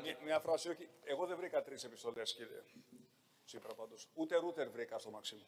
Μια, μια φράση, όχι. Εγώ δεν βρήκα τρεις επιστολές, κύριε Τσίπρα πάντως. Ούτε ρούτερ βρήκα στο Μαξίμου.